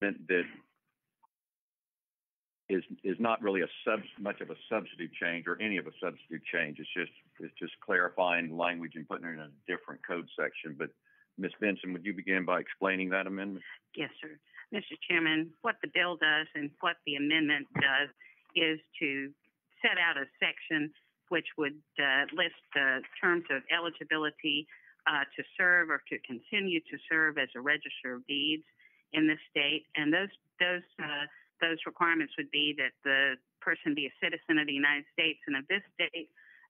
that, is, is not really a sub, much of a substantive change or any of a substantive change. It's just, it's just clarifying language and putting it in a different code section. But Ms. Benson, would you begin by explaining that amendment? Yes, sir. Mr. Chairman, what the bill does and what the amendment does is to set out a section which would uh, list the terms of eligibility uh, to serve or to continue to serve as a register of deeds in the state. And those those uh, those requirements would be that the person be a citizen of the United States and of this state,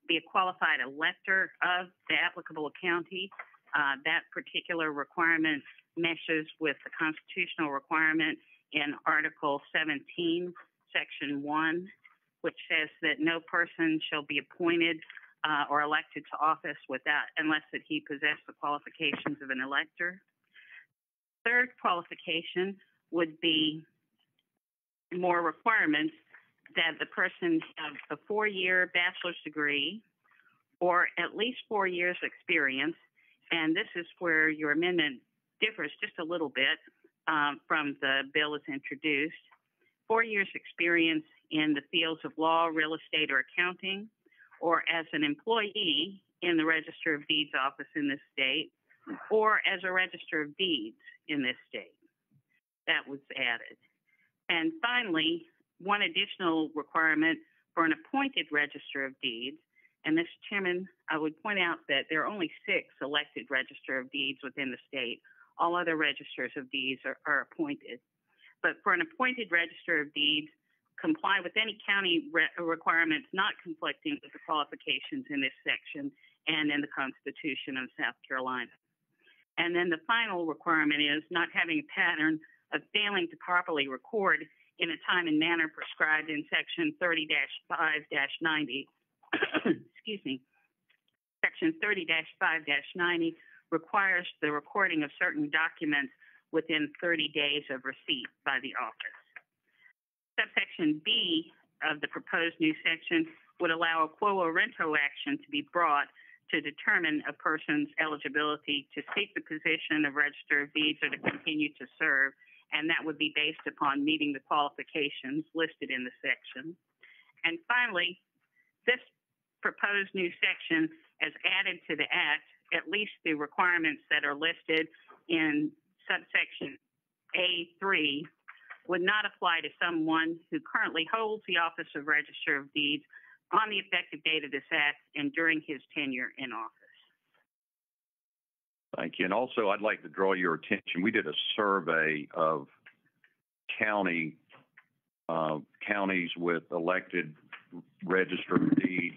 be a qualified elector of the applicable county. Uh, that particular requirement meshes with the constitutional requirement in Article 17, Section 1, which says that no person shall be appointed uh, or elected to office without, unless that he possess the qualifications of an elector. Third qualification would be more requirements that the person have a four-year bachelor's degree or at least four years experience. And this is where your amendment differs just a little bit um, from the bill as introduced. Four years experience in the fields of law, real estate, or accounting, or as an employee in the Register of Deeds office in this state, or as a Register of Deeds in this state. That was added. And finally, one additional requirement for an appointed Register of Deeds. And Mr. Chairman, I would point out that there are only six elected Register of Deeds within the state. All other registers of deeds are, are appointed. But for an appointed Register of Deeds, comply with any county re- requirements not conflicting with the qualifications in this section and in the Constitution of South Carolina. And then the final requirement is not having a pattern of failing to properly record in a time and manner prescribed in Section 30 5 90. Excuse me. Section 30 5 90 requires the recording of certain documents within 30 days of receipt by the office. Subsection B of the proposed new section would allow a quo warranto action to be brought to determine a person's eligibility to seek the position of Register of Deeds or to continue to serve, and that would be based upon meeting the qualifications listed in the section. And finally, this proposed new section, as added to the Act, at least the requirements that are listed in subsection A3 would not apply to someone who currently holds the office of Register of Deeds on the effective date of this act and during his tenure in office. Thank you. And also, I'd like to draw your attention. We did a survey of county uh, counties with elected register of deeds.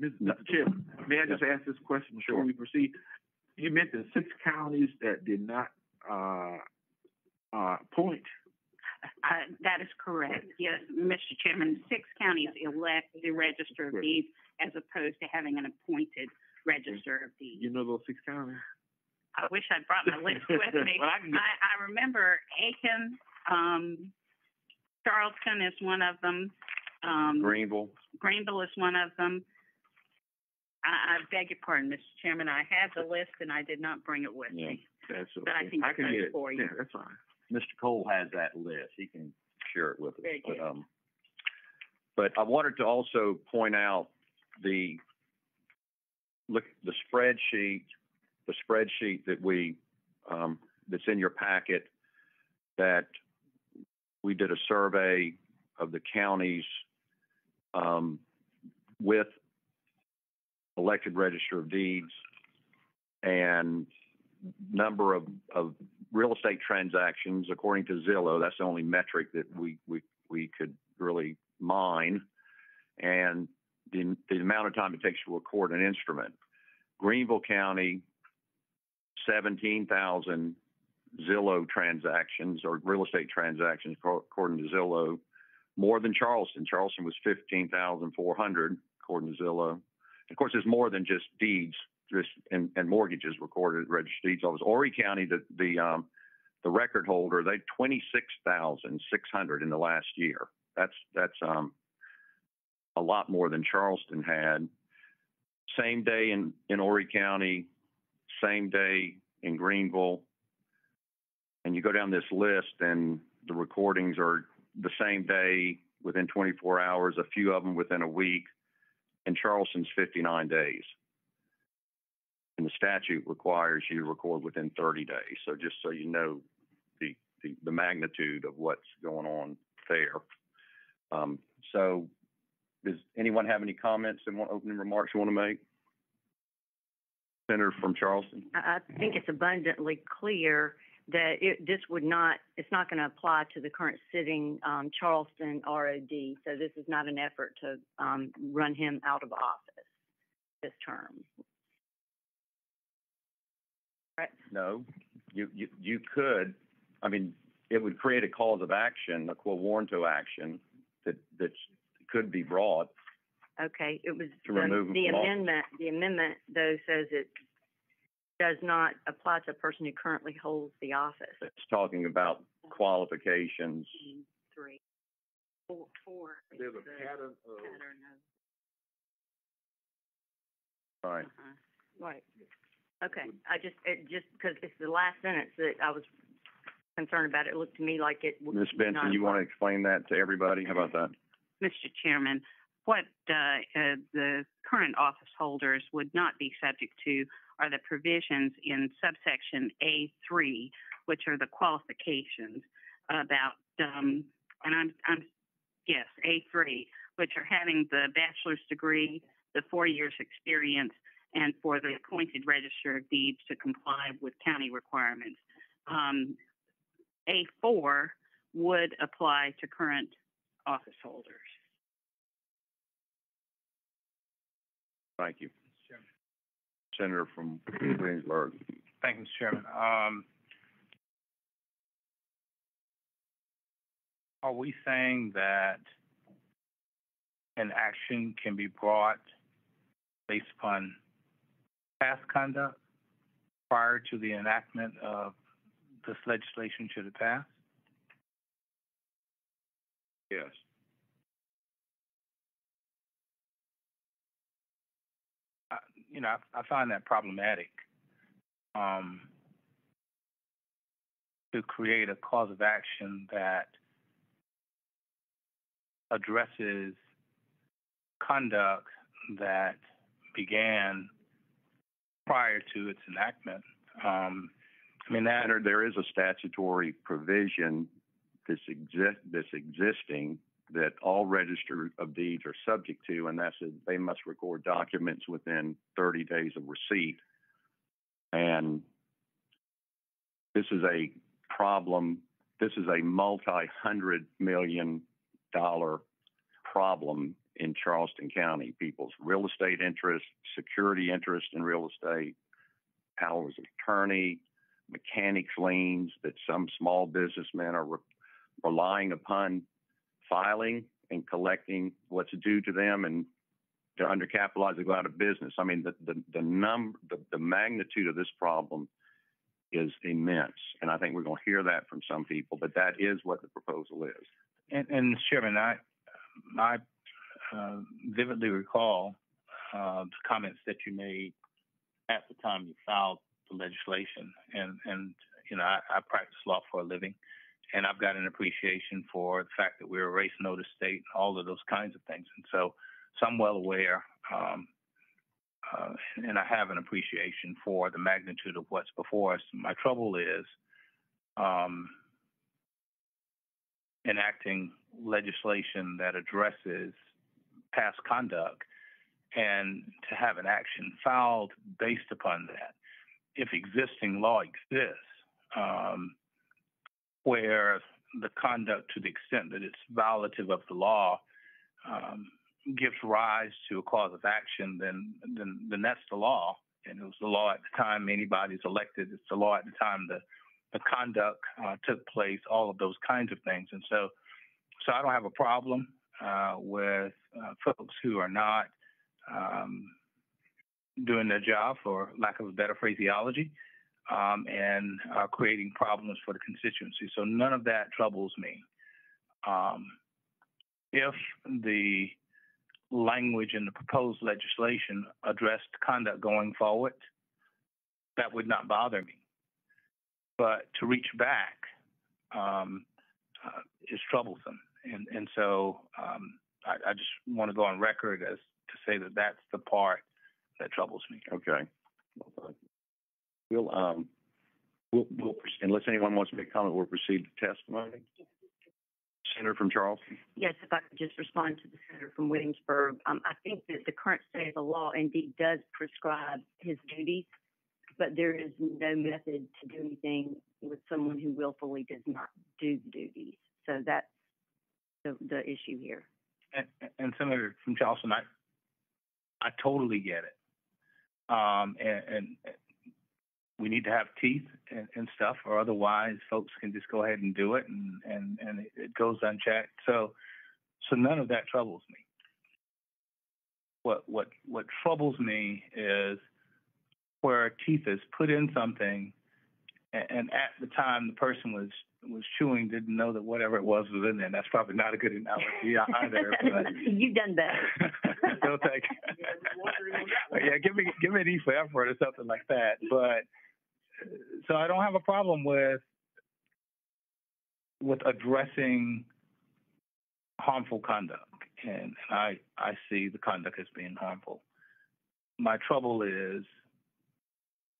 Mr. Chairman, may I just ask this question before Sure. we proceed? You mentioned six counties that did not, uh, uh, appoint. Uh, that is correct. Yes, Mr. Chairman, six counties elect the Register of Deeds as opposed to having an appointed Register of Deeds. You know those six counties? I wish I'd brought my list with me. Well, I can- I, I remember Aiken, um, Charleston is one of them. Um, Greenville. Greenville is one of them. I, I beg your pardon, Mr. Chairman, I have the list and I did not bring it with Yeah. me. That's okay. But I can get can get it. for you. Yeah, that's fine. Mr. Cole has that list. He can share it with us. But, um, but I wanted to also point out the look the spreadsheet, the spreadsheet that we um, that's in your packet that we did a survey of the counties um, with elected register of deeds and number of, of real estate transactions according to Zillow. That's the only metric that we, we, we could really mine. And the, the amount of time it takes to record an instrument. Greenville County, 17,000 Zillow transactions or real estate transactions according to Zillow, more than Charleston. Charleston was 15,400 according to Zillow. Of course, there's more than just deeds and, and mortgages recorded at the Register of Deeds office. Horry County, the the um, the record holder, they twenty six thousand six hundred in the last year. That's that's um, a lot more than Charleston had. Same day in in Horry County, same day in Greenville. And you go down this list and the recordings are the same day, within twenty-four hours, a few of them within a week, and Charleston's fifty-nine days. And the statute requires you to record within thirty days, so just so you know the, the, the magnitude of what's going on there. Um, so, does anyone have any comments and want, opening remarks you want to make? Senator from Charleston? I, I think it's abundantly clear that it, this would not, it's not going to apply to the current sitting, um, Charleston ROD. So this is not an effort to, um, run him out of office this term. No, you, you, you could, I mean, it would create a cause of action, a quo warranto action that, that could be brought. Okay, it was, To the- remove the from office. amendment, the amendment though says it does not apply to a person who currently holds the office. It's talking about qualifications. Three. Four, four. There's a the pattern of, pattern of- Right. uh-huh. Right. Okay, I just, it just, because it's the last sentence that I was concerned about. It looked to me like it. would Ms. Benson, you want to explain that to everybody? How about that? Mr. Chairman, what uh, uh, the current office holders would not be subject to are the provisions in subsection A3, which are the qualifications about, um, and I'm, I'm, yes, A3, which are having the bachelor's degree, the four years experience, and for the appointed register of deeds to comply with county requirements. Um, A4 would apply to current office holders. Thank you. Senator from Greensburg. Thank you, Mr. Chairman. Um, are we saying that an action can be brought based upon past conduct prior to the enactment of this legislation should it pass? Yes. I, you know, I, I find that problematic. Um, to create a cause of action that addresses conduct that began prior to its enactment. Um, I mean, that, Senator, there is a statutory provision that's exist, existing that all register of deeds are subject to, and that's that they must record documents within thirty days of receipt. And this is a problem, this is a multi-hundred million dollar problem in Charleston County. People's real estate interest, security interest in real estate, powers of attorney, mechanics liens that some small businessmen are re- relying upon filing and collecting what's due to them and they're undercapitalized, they go out of business. I mean, the, the, the num, the, the magnitude of this problem is immense. And I think we're going to hear that from some people, but that is what the proposal is. and, and Chairman, I, I uh, vividly recall uh, the comments that you made at the time you filed the legislation, and and you know I, I practice law for a living, and I've got an appreciation for the fact that we're a race notice state and all of those kinds of things, and so so I'm well aware, um, uh, and I have an appreciation for the magnitude of what's before us. My trouble is. Um, enacting legislation that addresses past conduct and to have an action filed based upon that. If existing law exists, um, where the conduct, to the extent that it's violative of the law, um, gives rise to a cause of action, then, then then that's the law. And it was the law at the time anybody's elected. It's the law at the time the the conduct uh, took place, all of those kinds of things. And so, so I don't have a problem uh, with uh, folks who are not um, doing their job, for lack of a better phraseology, um, and creating problems for the constituency. So none of that troubles me. Um, if the language in the proposed legislation addressed conduct going forward, that would not bother me. But to reach back um, uh, is troublesome. And, and so, um, I, I just want to go on record as to say that that's the part that troubles me. Okay. We'll, um, we'll, we'll, unless anyone wants to make a comment, we'll proceed to testimony. Senator from Charleston. Yes, if I could just respond to the senator from Williamsburg. Um, I think that the current state of the law indeed does prescribe his duties, but there is no method to do anything with someone who willfully does not do the duties. So that's the, the issue here. And, and Senator from Charleston, I, I totally get it. Um, and, and we need to have teeth and, and stuff, or otherwise folks can just go ahead and do it and, and, and it- it goes unchecked. So, so none of that troubles me. What, what, what troubles me is where teeth is put in something and, at the time the person was, was chewing didn't know that whatever it was was in there. And that's probably not a good analogy either. You've done better. Don't take. yeah, give me give me an E for effort or something like that. But so I don't have a problem with with addressing harmful conduct, and I I see the conduct as being harmful. My trouble is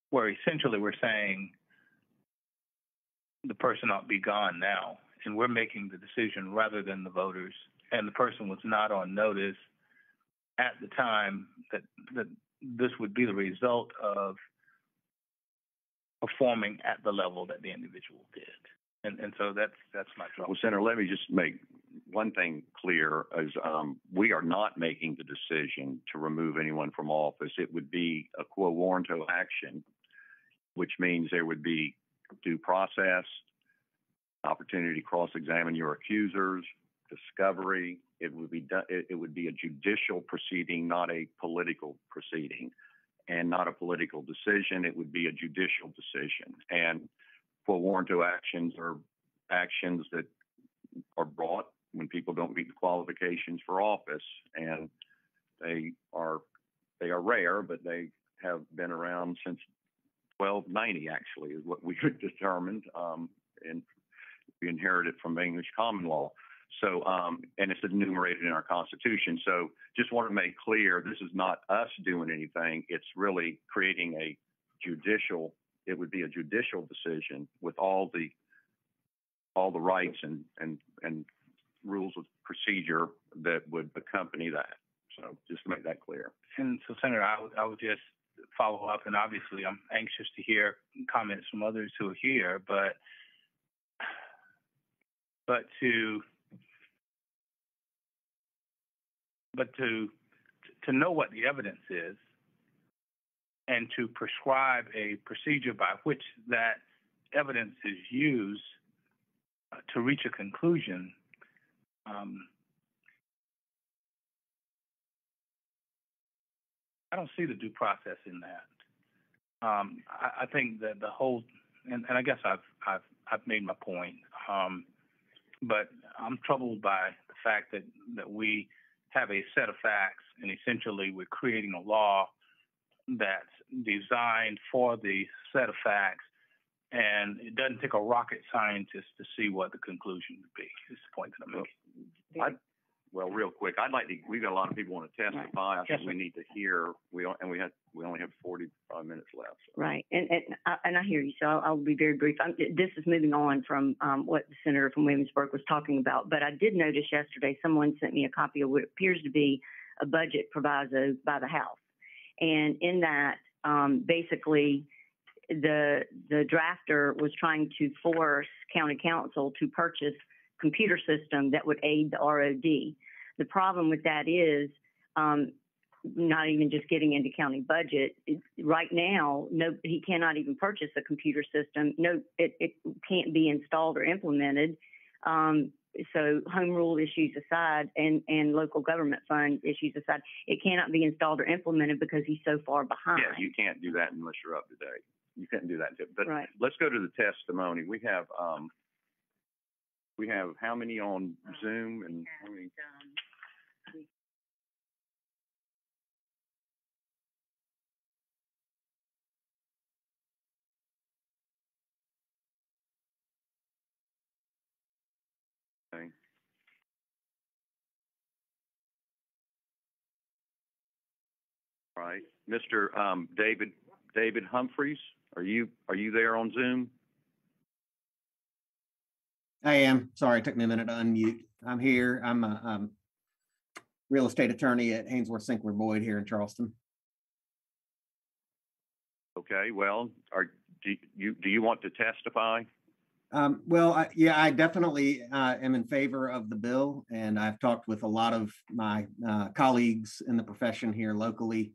where essentially we're saying the person ought to be gone now, and we're making the decision rather than the voters, and the person was not on notice at the time that that this would be the result of performing at the level that the individual did. And and so that's that's my trouble. Well, Senator, let me just make one thing clear, is, um, we are not making the decision to remove anyone from office. It would be a quo warranto action, which means there would be due process, opportunity to cross-examine your accusers, discovery. It would be done, it, would be a judicial proceeding, not a political proceeding, and not a political decision. It would be a judicial decision. And quo warranto actions are actions that are brought when people don't meet the qualifications for office, and they are they are rare, but they have been around since 1290. Actually, is what we determined, um, and we inherited from English common law. So, um, and it's enumerated in our Constitution. So, just want to make clear, this is not us doing anything. It's really creating a judicial. It would be a judicial decision with all the all the rights and and and rules of procedure that would accompany that. So, just to make that clear. And so, Senator, I would, I would just follow up, and obviously, I'm anxious to hear comments from others who are here, but but to but to to know what the evidence is and to prescribe a procedure by which that evidence is used uh, to reach a conclusion um, I don't see the due process in that. Um, I, I think that the whole, and, and I guess I've, I've, I've made my point. Um, but I'm troubled by the fact that, that we have a set of facts and essentially we're creating a law that's designed for the set of facts and it doesn't take a rocket scientist to see what the conclusion would be. Is the point that I'm making. I, well, real quick, I'd like to, we've got a lot of people want to testify. I Yes, think we need to hear, we, and we had, we only have forty-five minutes left. so. Right, and, and, I- and I hear you, so I'll, I'll be very brief. I'm, this is moving on from, um, what the senator from Williamsburg was talking about, but I did notice yesterday, someone sent me a copy of what appears to be a budget proviso by the House. And in that, um, basically, the, the drafter was trying to force county council to purchase computer system that would aid the ROD. The problem with that is, um, not even just getting into county budget. It, right now, no, he cannot even purchase a computer system. No, it, it can't be installed or implemented. Um, so home rule issues aside and, and local government fund issues aside, it cannot be installed or implemented because he's so far behind. Yeah, you can't do that unless you're up to date. You couldn't do that. But Right. let's go to the testimony. We have, um, we have how many on Zoom and how many? Okay. All right, Mr. Um, David, David Humphreys, are you, are you there on Zoom? I am. Sorry, it took me a minute to unmute. I'm here. I'm a um, real estate attorney at Haynsworth Sinkler Boyd here in Charleston. Okay, well, are, do you, do you want to testify? Um, well, I, yeah, I definitely uh, am in favor of the bill, and I've talked with a lot of my uh, colleagues in the profession here locally,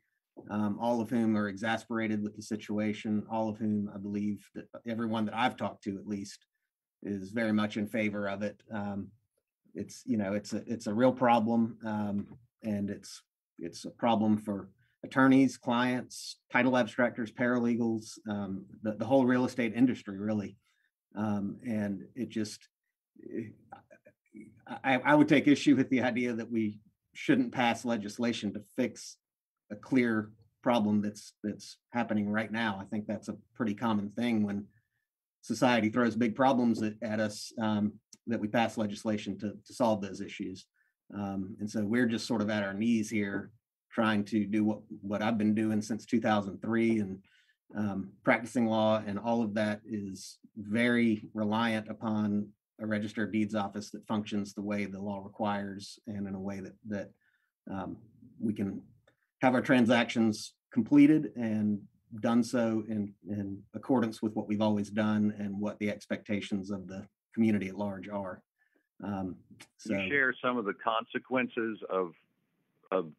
um, all of whom are exasperated with the situation, all of whom I believe that everyone that I've talked to at least is very much in favor of it. Um, it's you know it's a it's a real problem, um, and it's it's a problem for attorneys, clients, title abstractors, paralegals, um, the the whole real estate industry really. Um, and it just, eh, I, I would take issue with the idea that we shouldn't pass legislation to fix a clear problem that's, that's happening right now. I think that's a pretty common thing when society throws big problems at, at us, um, that we pass legislation to, to solve those issues. Um, and so we're just sort of at our knees here, trying to do what, what I've been doing since two thousand three and um, practicing law and all of that is very reliant upon a registered deeds office that functions the way the law requires and in a way that that um, we can have our transactions completed and done so in in accordance with what we've always done and what the expectations of the community at large are. Um, so you share some of the consequences of, of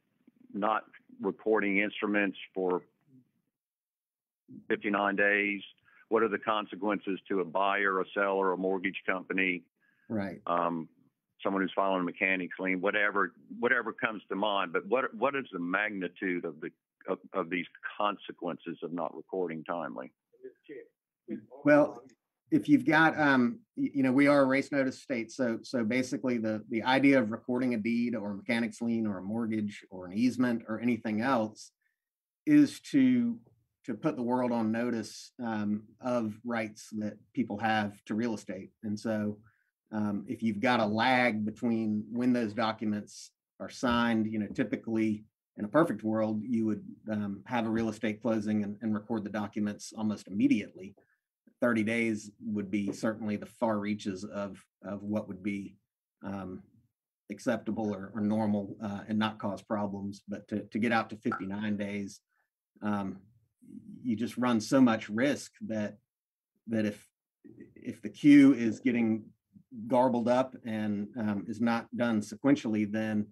not reporting instruments for fifty-nine days? What are the consequences to a buyer, a seller, a mortgage company, right. um, someone who's filing a mechanics lien, whatever, whatever comes to mind? But what, what is the magnitude of the, of, of these consequences of not recording timely? Well, if you've got, um, you know, we are a race notice state, so, so basically the, the idea of recording a deed or a mechanics lien or a mortgage or an easement or anything else is to, to put the world on notice, um, of rights that people have to real estate. And so, um, if you've got a lag between when those documents are signed, you know, typically in a perfect world, you would, um, have a real estate closing and, and record the documents almost immediately. 30 days would be certainly the far reaches of, of what would be um, acceptable or, or normal uh, and not cause problems. But to, to get out to 59 days, um, you just run so much risk that that if if the queue is getting garbled up and um, is not done sequentially, then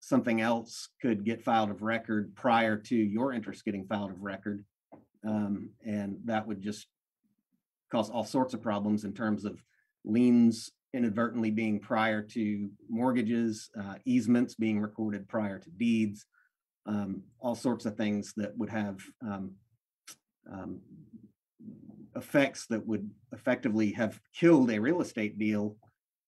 something else could get filed of record prior to your interest getting filed of record. Um, and that would just cause all sorts of problems in terms of liens inadvertently being prior to mortgages, uh, easements being recorded prior to deeds, um, all sorts of things that would have um, um, effects that would effectively have killed a real estate deal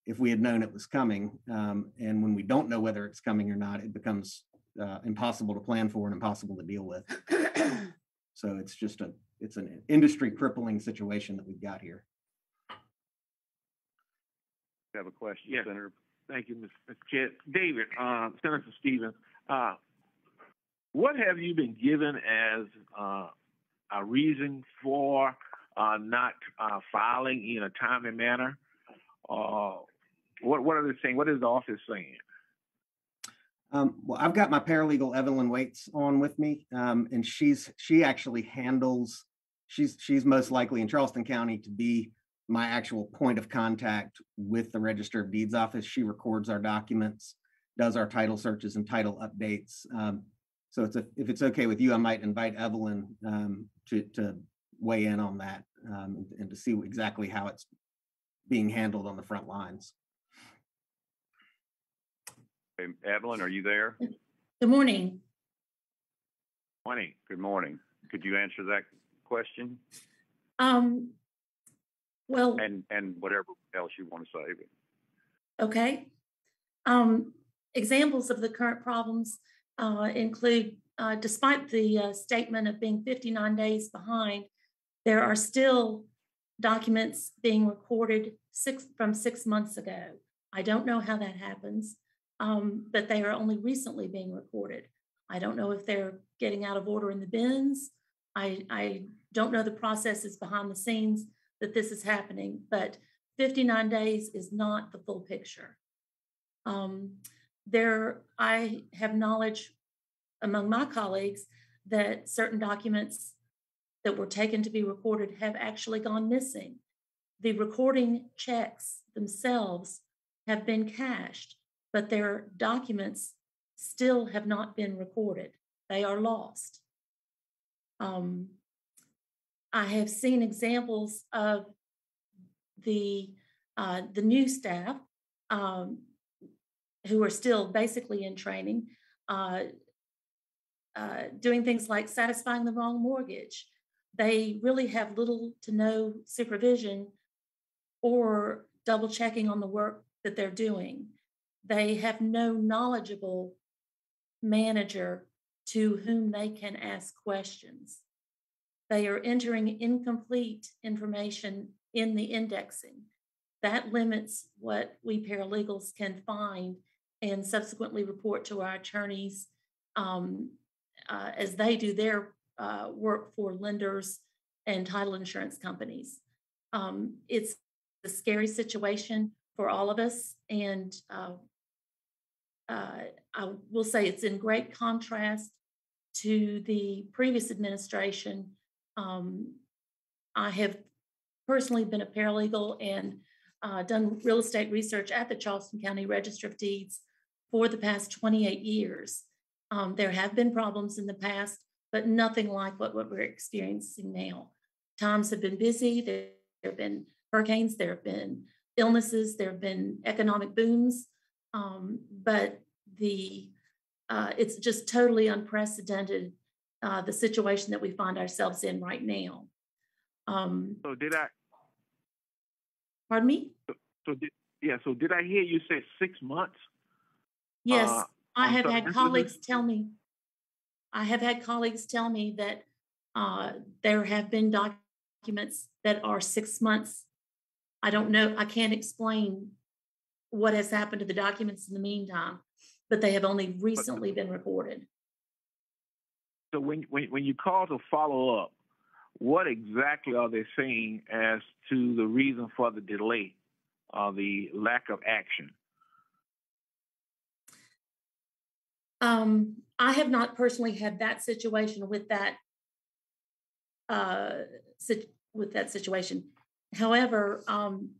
if we had known it was coming. Um, and when we don't know whether it's coming or not, it becomes uh, impossible to plan for and impossible to deal with. So it's just a, it's an industry crippling situation that we've got here. You have a question, Yes. Senator? Thank you, Mr. Chair. David, uh, Senator Stevens, uh, what have you been given as, uh, a reason for, uh, not, uh, filing in a timely manner? Uh, what, what are they saying? What is the office saying? Um, well, I've got my paralegal Evelyn Waits on with me, um, and she's she actually handles. She's she's most likely in Charleston County to be my actual point of contact with the Register of Deeds office. She records our documents, does our title searches and title updates. Um, so it's a, if it's okay with you, I might invite Evelyn um, to to weigh in on that um, and, and to see exactly how it's being handled on the front lines. Evelyn, are you there? Good morning. Twenty. Good morning. Could you answer that question Um, well, and, and whatever else you want to say? okay. Um, examples of the current problems uh, include, uh, despite the uh, statement of being 59 days behind, there are still documents being recorded six from six months ago. I don't know how that happens, um, but they are only recently being recorded. I don't know if they're getting out of order in the bins. I, I don't know the processes behind the scenes that this is happening, but 59 days is not the full picture. Um, there, I have knowledge among my colleagues that certain documents that were taken to be recorded have actually gone missing. The recording checks themselves have been cashed, but their documents still have not been recorded. They are lost. Um, I have seen examples of the uh, the new staff um, who are still basically in training, uh, uh, doing things like satisfying the wrong mortgage. They really have little to no supervision or double checking on the work that they're doing. They have no knowledgeable manager to whom they can ask questions. They are entering incomplete information in the indexing. That limits what we paralegals can find and subsequently report to our attorneys um, uh, as they do their uh, work for lenders and title insurance companies. Um, it's a scary situation for all of us, and uh, uh I will say it's in great contrast to the previous administration. Um, I have personally been a paralegal and uh, done real estate research at the Charleston County Register of Deeds for the past 28 years. Um, there have been problems in the past, but nothing like what, what we're experiencing now. Times have been busy. There, there have been hurricanes, there have been illnesses, there have been economic booms, um, but the uh, it's just totally unprecedented uh, the situation that we find ourselves in right now. Um, so did I? Pardon me. So, so did, yeah. So did I hear you say six months? Yes, Uh, I have had colleagues tell me. I have had colleagues tell me that uh, there have been documents that are six months. I don't know. I can't explain what has happened to the documents in the meantime, but they have only recently been reported. So when when when you call to follow up, what exactly are they saying as to the reason for the delay, or the lack of action? Um, I have not personally had that situation with that uh, sit- with that situation. However, um,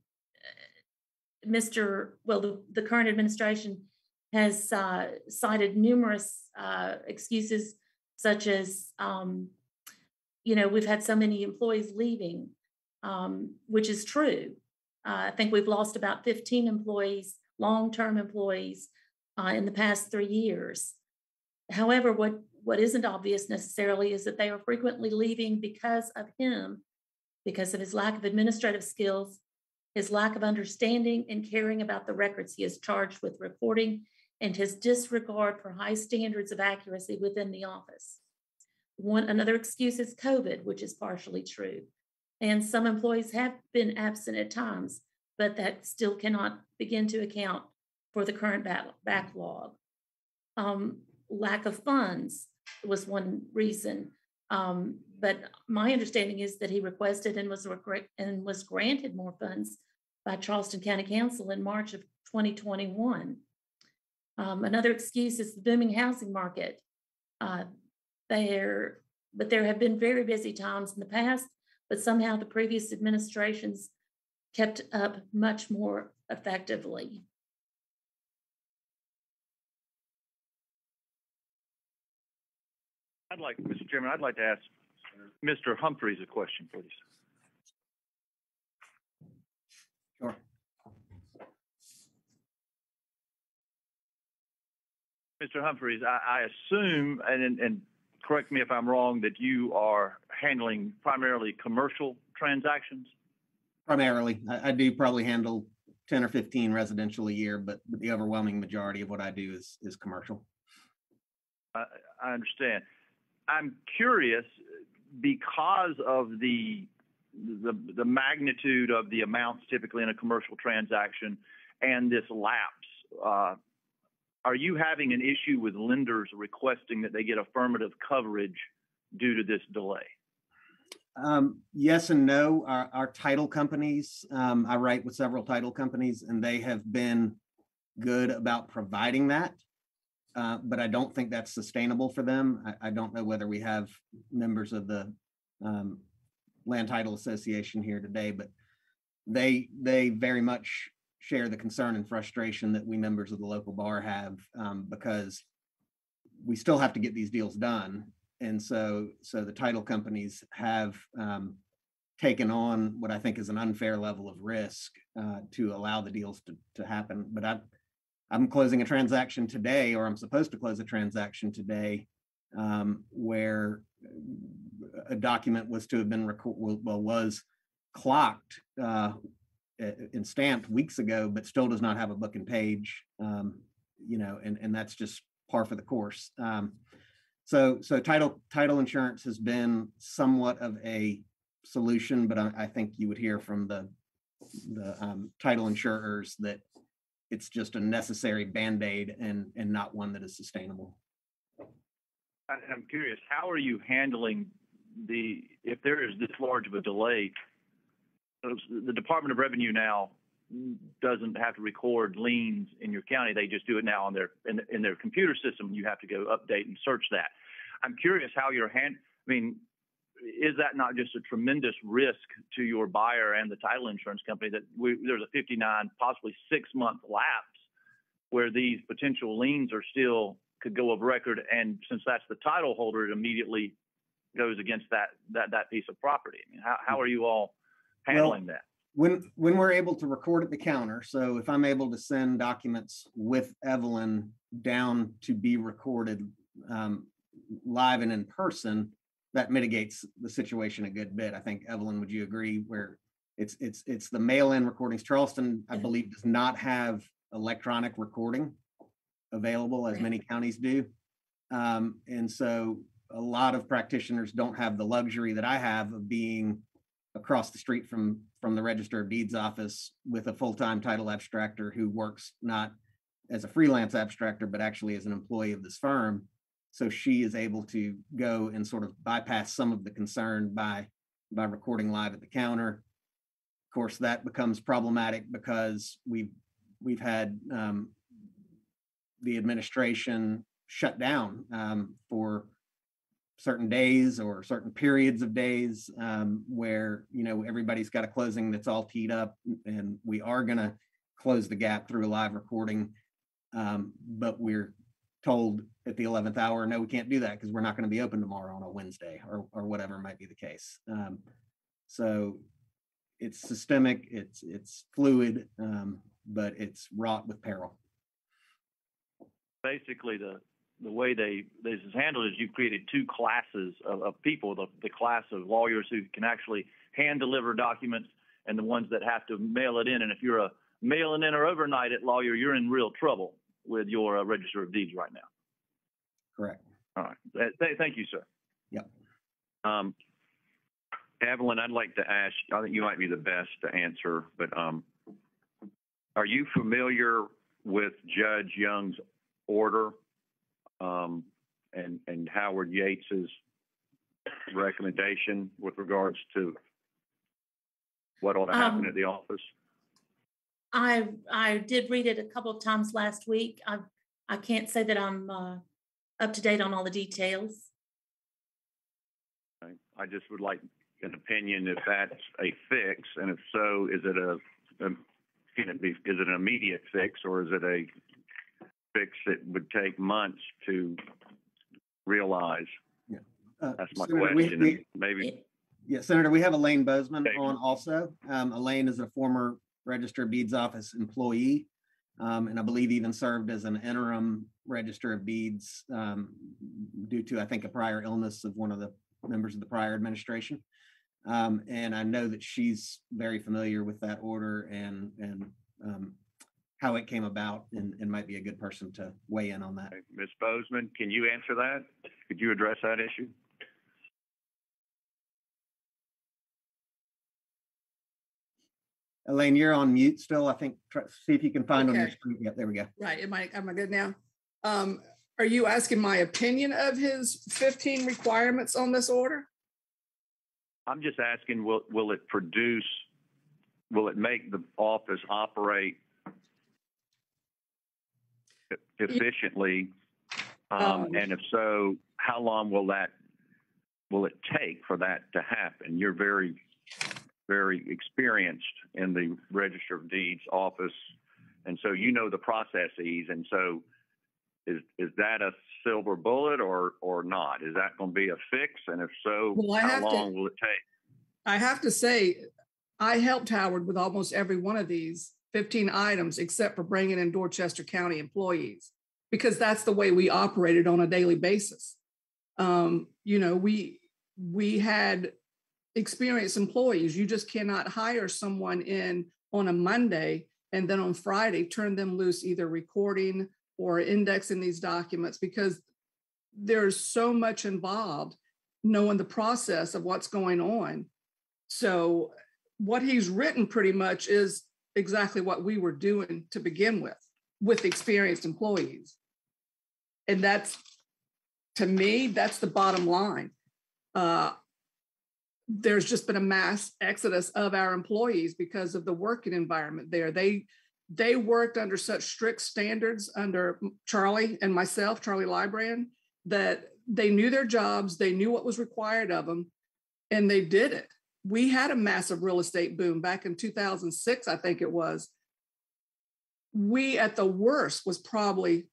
Mr. Well, the, the current administration has uh, cited numerous uh, excuses, such as, um, you know, we've had so many employees leaving, um, which is true. Uh, I think we've lost about 15 employees, long term employees, uh, in the past three years. However, what, what isn't obvious necessarily is that they are frequently leaving because of him, because of his lack of administrative skills, his lack of understanding and caring about the records he is charged with recording, and his disregard for high standards of accuracy within the office. One another excuse is COVID, which is partially true. And some employees have been absent at times, but that still cannot begin to account for the current back- backlog. Um, lack of funds was one reason. Um, but my understanding is that he requested and was and was granted more funds by Charleston County Council in March of 2021. Um, another excuse is the booming housing market. Uh, there, but there have been very busy times in the past, but somehow the previous administrations kept up much more effectively. I'd like, Mr. Chairman, I'd like to ask Mr. Humphreys a question, please. Sure. Mr. Humphreys, I, I assume, and, and- correct me if I'm wrong, that you are handling primarily commercial transactions? Primarily, I, I do probably handle ten or fifteen residential a year, but but the overwhelming majority of what I do is, is commercial. I, I understand. I'm curious because of the, the, the magnitude of the amounts typically in a commercial transaction and this lapse, uh, are you having an issue with lenders requesting that they get affirmative coverage due to this delay? Um, yes and no. Our, our title companies, um, I write with several title companies and they have been good about providing that. Uh, but I don't think that's sustainable for them. I, I don't know whether we have members of the, um, Land Title Association here today, but they, they very much share the concern and frustration that we members of the local bar have, um, because we still have to get these deals done. And so, so the title companies have um, taken on what I think is an unfair level of risk uh, to allow the deals to, to happen. But I, I'm closing a transaction today, or I'm supposed to close a transaction today, um, where a document was to have been record, well, was clocked uh, and stamped weeks ago, but still does not have a book and page. Um, you know, and and that's just par for the course. Um, so, so title, title insurance has been somewhat of a solution, but I, I think you would hear from the, the um, title insurers that it's just a necessary Band-Aid and, and not one that is sustainable. I'm curious, how are you handling the, if there is this large of a delay? The Department of Revenue now doesn't have to record liens in your county. They just do it now on their, in, in their computer system. You have to go update and search that. I'm curious how your hand, I mean, is that not just a tremendous risk to your buyer and the title insurance company that we, there's a 59, possibly six month lapse where these potential liens are still could go of record, and since that's the title holder, it immediately goes against that that that piece of property. I mean, how how are you all handling Well, that? When, when we're able to record at the counter, so if I'm able to send documents with Evelyn down to be recorded um, live and in person, that mitigates the situation a good bit. I think Evelyn, would you agree? Where it's it's it's the mail-in recordings. Charleston, I believe, does not have electronic recording available as many counties do, um, and so a lot of practitioners don't have the luxury that I have of being across the street from from the Register of Deeds office with a full-time title abstractor who works not as a freelance abstractor but actually as an employee of this firm so she is able to go and sort of bypass some of the concern by by recording live at the counter. Of course, that becomes problematic because we've we've had um, the administration shut down um, for certain days or certain periods of days um, where you know everybody's got a closing that's all teed up, and we are going to close the gap through a live recording. Um, but we're told at the 11th hour, no, we can't do that because we're not going to be open tomorrow on a Wednesday or, or whatever might be the case. Um, so it's systemic, it's, it's fluid, um, but it's wrought with peril. Basically, the the way they this is handled is you've created two classes of, of people: the the class of lawyers who can actually hand deliver documents, and the ones that have to mail it in. And if you're a mailing in or overnight it lawyer, you're in real trouble with your uh, register of deeds right now. Correct. All right. Th- th- thank you, sir. Yeah. Um, Evelyn, I'd like to ask, I think you might be the best to answer, but, um, are you familiar with Judge Young's order? Um, and, and Howard Yates's recommendation with regards to what ought to happen Um, at the office? I, I did read it a couple of times last week. I, I can't say that I'm, uh, up to date on all the details. I- I just would like an opinion if that's a fix, and if so, is it a, um, can it be, is it an immediate fix, or is it a fix that would take months to realize? Uh, That's my Senator, question, we- and maybe, Yeah, Senator, we have Elaine Bozeman Okay. on also. Um, Elaine is a former Register of Deeds Office employee. Um, and I believe even served as an interim Register of Deeds, um, due to, I think, a prior illness of one of the members of the prior administration. Um, and I know that she's very familiar with that order and, and, um, how it came about and, and might be a good person to weigh in on that. Ms. Bozeman, can you answer that? Could you address that issue? Elaine, you're on mute still. I think, try- see if you can find on your screen. Yeah, there we go. Right, am I, am I good now? Um, are you asking my opinion of his fifteen requirements on this order? I'm just asking, will, will it produce, will it make the office operate efficiently? Um, Um, and if so, how long will that, will it take for that to happen? You're very, very experienced in the Register of Deeds office. And so you know the processes. And so is, is that a silver bullet or, or not? Is that going to be a fix? And if so, Well, how have to- long will it take? I have to say, I helped Howard with almost every one of these fifteen items, except for bringing in Dorchester County employees, because that's the way we operated on a daily basis. Um, you know, we, we had experienced employees. You just cannot hire someone in on a Monday and then on Friday, turn them loose, either recording or indexing these documents, because there's so much involved knowing the process of what's going on. So what he's written pretty much is exactly what we were doing to begin with, with experienced employees. And that's, to me, that's the bottom line. Uh, there's just been a mass exodus of our employees because of the working environment there. They they worked under such strict standards under Charlie and myself, Charlie Lybrand, that they knew their jobs, they knew what was required of them, and they did it. We had a massive real estate boom back in 2006, I think it was. We, at the worst, was probably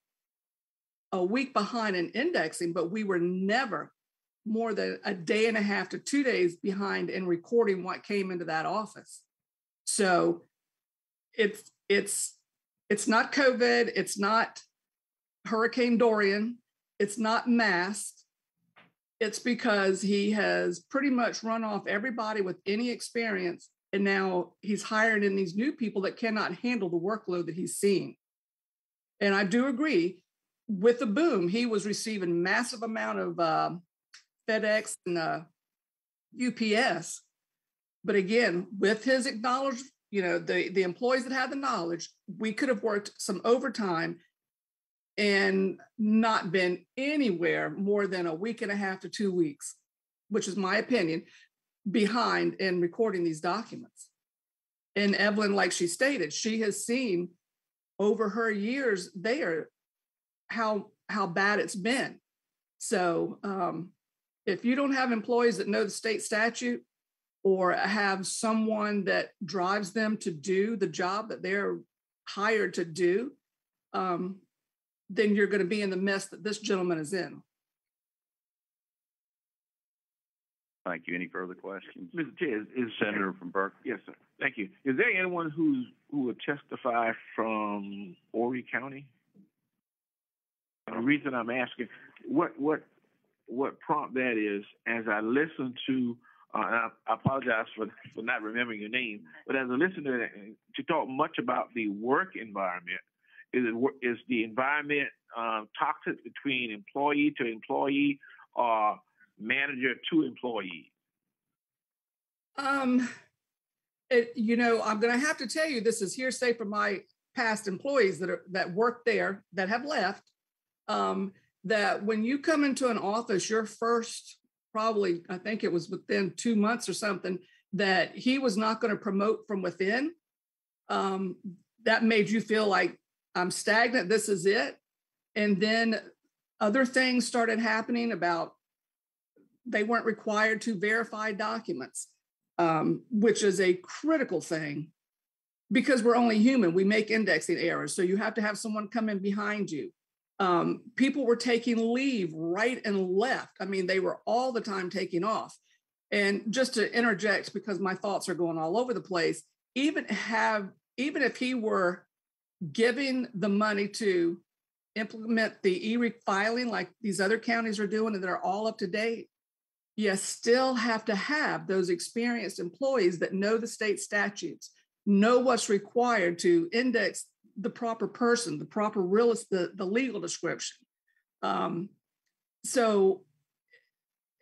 a week behind in indexing, but we were never more than a day and a half to two days behind in recording what came into that office. So it's it's it's not COVID, it's not Hurricane Dorian, it's not masked. It's because he has pretty much run off everybody with any experience. And now he's hiring in these new people that cannot handle the workload that he's seeing. And I do agree with the boom, he was receiving massive amount of uh, FedEx and uh, UPS. But again, with his acknowledged, you know, the, the employees that had the knowledge, we could have worked some overtime and not been anywhere more than a week and a half to two weeks, which is my opinion, behind in recording these documents. And Evelyn, like she stated, she has seen over her years there how how bad it's been. So um, if you don't have employees that know the state statute or have someone that drives them to do the job that they're hired to do, um, then you're going to be in the mess that this gentleman is in. Thank you. Any further questions? Mr. Chair, is, is Senator from Burke. Yes, sir. Thank you. Is there anyone who's who would testify from Horry County? And the reason I'm asking, what what what prompt that is, as I listen to, uh, and I, I apologize for for not remembering your name, but as I listen to talk much about the work environment, is it is the environment um, toxic between employee to employee or manager to employee? Um, it, you know, I'm going to have to tell you this is hearsay from my past employees that are that work there that have left. Um, that when you come into an office, your first probably I think it was within two months or something that he was not going to promote from within. Um, that made you feel like I'm stagnant. This is it, and then other things started happening about they weren't required to verify documents um, which is a critical thing because we're only human. We make indexing errors. So you have to have someone come in behind you. Um, people were taking leave right and left. I mean, they were all the time taking off. And just to interject, because my thoughts are going all over the place, even have even if he were giving the money to implement the e-filing like these other counties are doing and they're all up to date, you still have to have those experienced employees that know the state statutes, know what's required to index the proper person, the proper real the, the legal description. Um, so,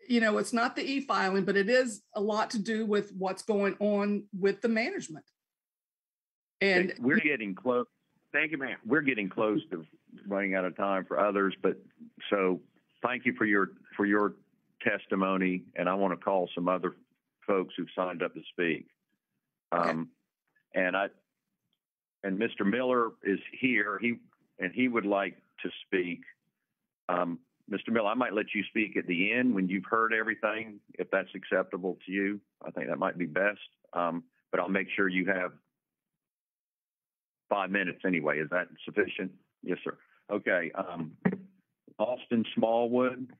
you know, it's not the e-filing, but it is a lot to do with what's going on with the management. And We're getting close, Thank you, ma'am. we're getting close to running out of time for others, but, so, thank you for your, for your testimony, and I want to call some other folks who've signed up to speak. Um, and I, and Mr. Miller is here, he, and he would like to speak. Um, Mr. Miller, I might let you speak at the end when you've heard everything, if that's acceptable to you. I think that might be best. Um, but I'll make sure you have five minutes anyway. Is that sufficient? Yes, sir. Okay, um, Austin Smallwood.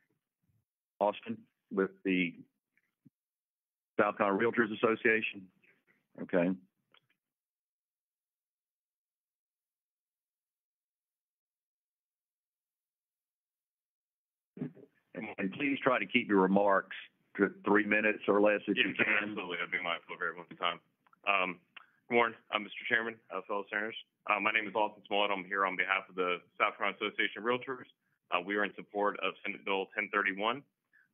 Austin with the South Carolina Realtors Association. Okay. And, please try to keep your remarks to three minutes or less if you can. absolutely. I'll be mindful of everyone's time. Um, good morning. I'm Mr. Chairman, uh, fellow senators. Uh, my name is Austin Smallwood. I'm here on behalf of the South Carolina Association of Realtors. Uh, we are in support of Senate Bill 1031.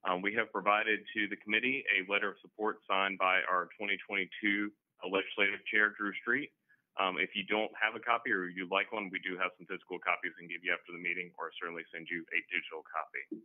Um, we have provided to the committee a letter of support signed by our 2022 uh, legislative chair, Drew Street. Um, if you don't have a copy or you'd like one, we do have some physical copies and give you after the meeting or certainly send you a digital copy.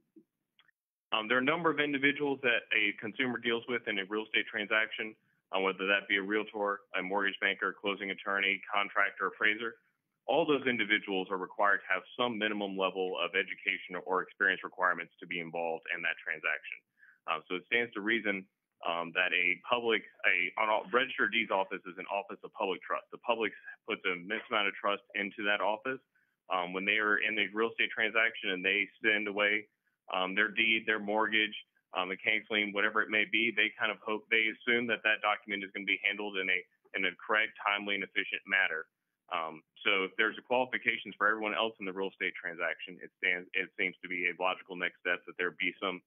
Um, there are a number of individuals that a consumer deals with in a real estate transaction, uh, whether that be a realtor, a mortgage banker, closing attorney, contractor, appraiser. All those individuals are required to have some minimum level of education or experience requirements to be involved in that transaction. Uh, so it stands to reason um, that a public, a on a registered deeds office is an office of public trust. The public puts a immense amount of trust into that office. Um, when they are in a real estate transaction and they send away um, their deed, their mortgage, um, a canceling, whatever it may be, they kind of hope they assume that that document is going to be handled in a in a correct, timely, and efficient manner. Um, so if there's qualifications for everyone else in the real estate transaction, it stands it seems to be a logical next step that there be some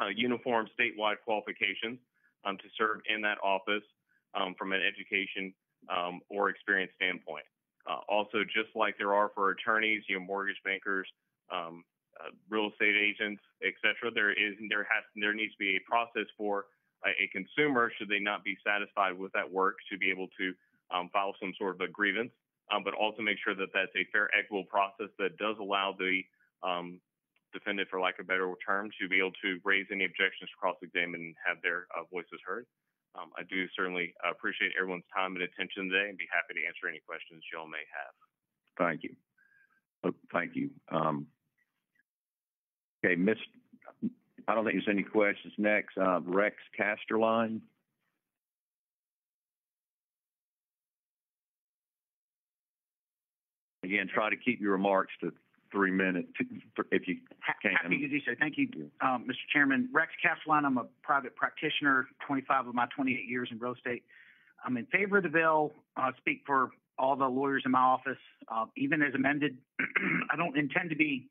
uh, uniform statewide qualifications um, to serve in that office um, from an education um, or experience standpoint. Uh, also, just like there are for attorneys, you know, mortgage bankers, um, uh, real estate agents, et cetera, there is there has there needs to be a process for a, a consumer should they not be satisfied with that work to be able to um, file some sort of a grievance, um, but also make sure that that's a fair, equitable process that does allow the um, defendant, for lack of a better term, to be able to raise any objections, cross-examine, and have their uh, voices heard. Um, I do certainly appreciate everyone's time and attention today, and be happy to answer any questions y'all may have. Thank you. Thank you. Um, okay, Miss, I don't think there's any questions. Next, uh, Rex Casterline. Again, try to keep your remarks to three minutes if you can. Happy to do so. Thank you, um, Mr. Chairman. Rex Castellan, I'm a private practitioner, 25 of my 28 years in real estate. I'm in favor of the bill. Uh, speak for all the lawyers in my office, uh, even as amended. I don't intend to be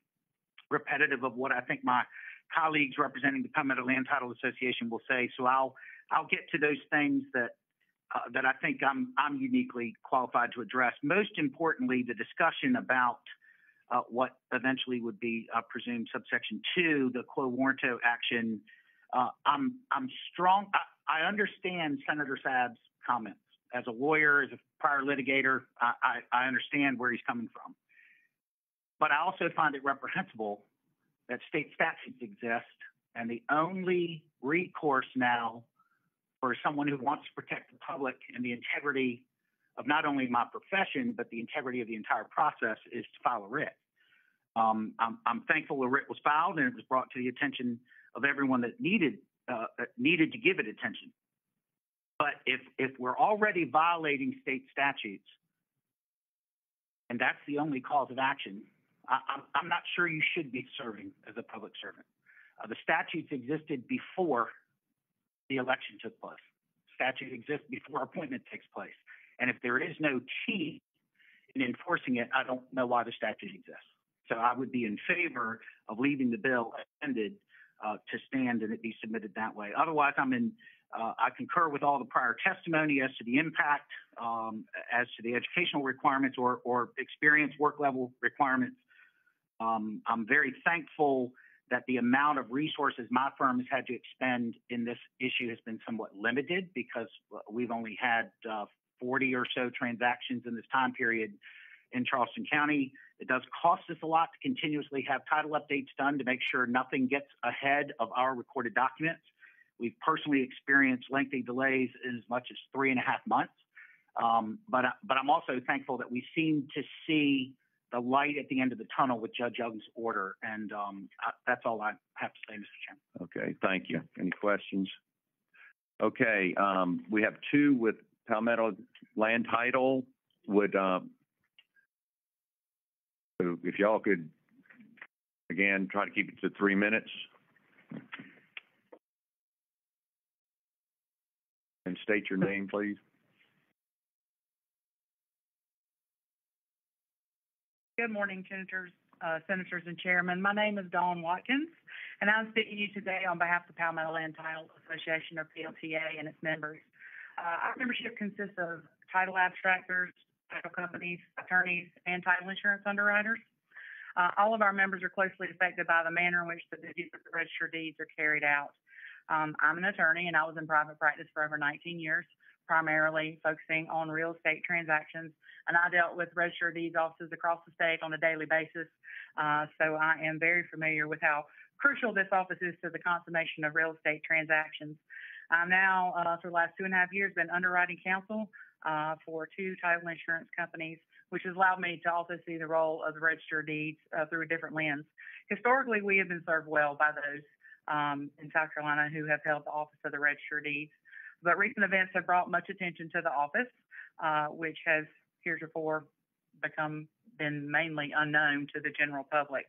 repetitive of what I think my colleagues representing the Palmetto Land Title Association will say. So I'll I'll get to those things that uh, that I think I'm I'm uniquely qualified to address. Most importantly, the discussion about uh, what eventually would be uh, presumed subsection two, the quo warranto action. Uh, I'm I'm strong. I, I understand Senator Sabb's comments. As a lawyer, as a prior litigator, I, I, I understand where he's coming from. But I also find it reprehensible that state statutes exist, and the only recourse now for someone who wants to protect the public and the integrity of not only my profession but the integrity of the entire process is to file a writ. Um, I'm, I'm thankful a writ was filed and it was brought to the attention of everyone that needed uh, needed to give it attention. But if if we're already violating state statutes, and that's the only cause of action, I'm, I'm not sure you should be serving as a public servant. Uh, the statutes existed before the election took place. Statute exists before appointment takes place. And if there is no teeth in enforcing it, I don't know why the statute exists. So I would be in favor of leaving the bill amended uh, to stand and it be submitted that way. Otherwise, I'm in. Uh, I concur with all the prior testimony as to the impact, um, as to the educational requirements or, or experience work level requirements. Um, I'm very thankful that the amount of resources my firm has had to expend in this issue has been somewhat limited because we've only had uh, 40 or so transactions in this time period in Charleston County. It does cost us a lot to continuously have title updates done to make sure nothing gets ahead of our recorded documents. We've personally experienced lengthy delays as much as three and a half months. Um, but, but I'm also thankful that we seem to see the light at the end of the tunnel with Judge Young's order. And um, I, that's all I have to say, Mr. Chairman. Okay, thank you. Any questions? Okay, um, we have two with Palmetto land title. Would, um, if y'all could, again, try to keep it to three minutes. And state your name, please. Good morning, Senators, uh, Senators and Chairman. My name is Dawn Watkins, and I'm speaking to you today on behalf of the Palmetto Land Title Association, or PLTA, and its members. Uh, our membership consists of title abstractors, title companies, attorneys, and title insurance underwriters. Uh, all of our members are closely affected by the manner in which the duties of the register deeds are carried out. Um, I'm an attorney, and I was in private practice for over 19 years, primarily focusing on real estate transactions and I dealt with register deeds offices across the state on a daily basis. Uh, so I am very familiar with how crucial this office is to the consummation of real estate transactions. I'm now, uh, for the last two and a half years, been underwriting counsel uh, for two title insurance companies, which has allowed me to also see the role of the register deeds uh, through a different lens. Historically, we have been served well by those um, in South Carolina who have held the office of the register deeds. But recent events have brought much attention to the office, uh, which has heretofore become been mainly unknown to the general public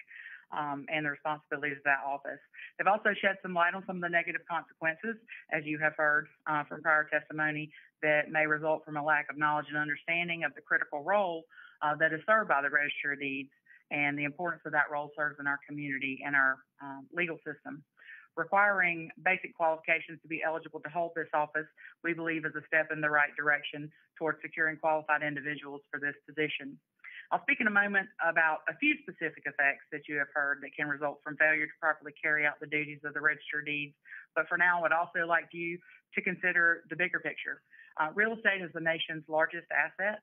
um, and the responsibilities of that office. They've also shed some light on some of the negative consequences, as you have heard uh, from prior testimony, that may result from a lack of knowledge and understanding of the critical role uh, that is served by the Register of Deeds and the importance of that role serves in our community and our um, legal system. Requiring basic qualifications to be eligible to hold this office, we believe is a step in the right direction towards securing qualified individuals for this position. I'll speak in a moment about a few specific effects that you have heard that can result from failure to properly carry out the duties of the register deeds. But for now, I would also like you to consider the bigger picture. Uh, real estate is the nation's largest asset.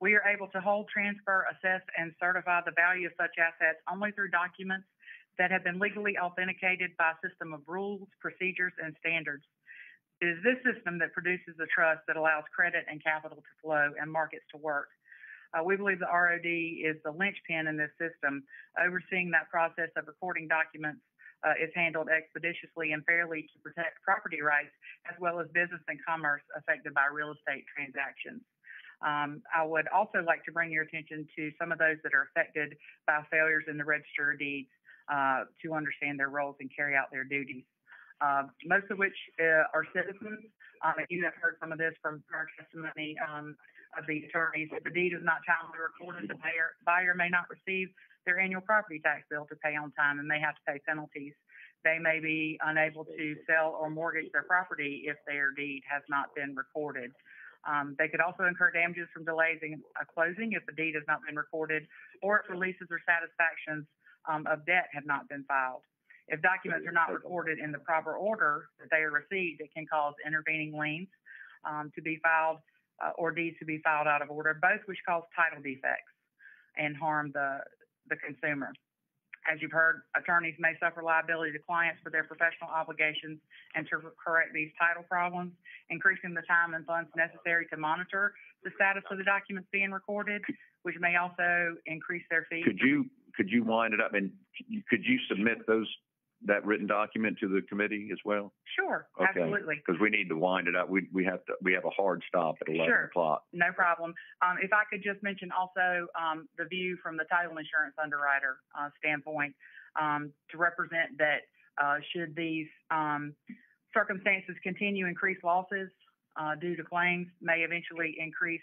We are able to hold, transfer, assess, and certify the value of such assets only through documents that have been legally authenticated by a system of rules, procedures, and standards. It is this system that produces the trust that allows credit and capital to flow and markets to work. Uh, we believe the ROD is the linchpin in this system. Overseeing that process of recording documents uh, is handled expeditiously and fairly to protect property rights as well as business and commerce affected by real estate transactions. Um, I would also like to bring your attention to some of those that are affected by failures in the register of deeds uh, to understand their roles and carry out their duties. Uh, most of which uh, are citizens. Um, you have heard some of this from our testimony um, of the attorneys. If the deed is not timely recorded, the buyer, buyer may not receive their annual property tax bill to pay on time and may have to pay penalties. They may be unable to sell or mortgage their property if their deed has not been recorded. Um, they could also incur damages from delays in a closing if the deed has not been recorded or if releases or satisfactions um, of debt have not been filed. If documents are not recorded in the proper order that they are received, it can cause intervening liens um, to be filed uh, or deeds to be filed out of order, both which cause title defects and harm the, the consumer. As you've heard, attorneys may suffer liability to clients for their professional obligations and to correct these title problems, increasing the time and funds necessary to monitor the status of the documents being recorded, which may also increase their fees. Could you, could you wind it up and could you submit those, that written document to the committee as well? Sure, Okay. absolutely. Because we need to wind it up. We, we have to, we have a hard stop at eleven Sure. o'clock. No problem. Um, if I could just mention also, um, the view from the title insurance underwriter, uh, standpoint, um, to represent that, uh, should these, um, circumstances continue, increased losses, uh, due to claims may eventually increase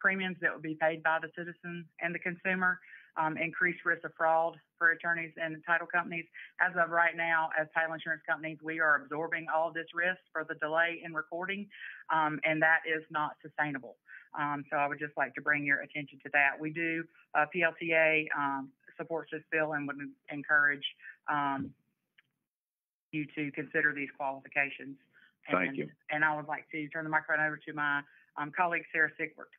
premiums that would be paid by the citizen and the consumer, um, increased risk of fraud for attorneys and title companies. As of right now, as title insurance companies, we are absorbing all of this risk for the delay in recording, um, and that is not sustainable. Um, so I would just like to bring your attention to that. We do, uh, PLTA, um, supports this bill and would encourage, um, you to consider these qualifications. Thank And- you. And I would like to turn the microphone over to my, Um, colleague Sarah Sigwart.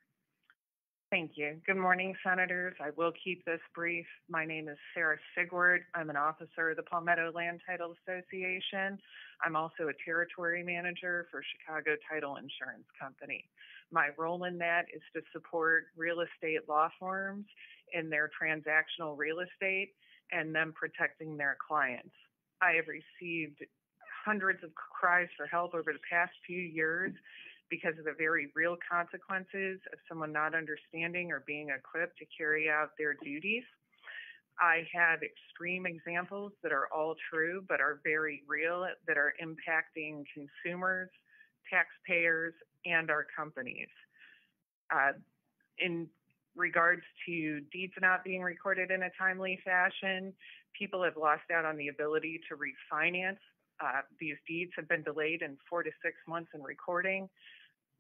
Thank you. Good morning, Senators. I will keep this brief. My name is Sarah Sigward. I'm an officer of the Palmetto Land Title Association. I'm also a territory manager for Chicago Title Insurance Company. My role in that is to support real estate law firms in their transactional real estate and them protecting their clients. I have received hundreds of cries for help over the past few years because of the very real consequences of someone not understanding or being equipped to carry out their duties. I have extreme examples that are all true, but are very real, that are impacting consumers, taxpayers, and our companies. Uh, in regards to deeds not being recorded in a timely fashion, people have lost out on the ability to refinance. Uh, these deeds have been delayed in four to six months in recording.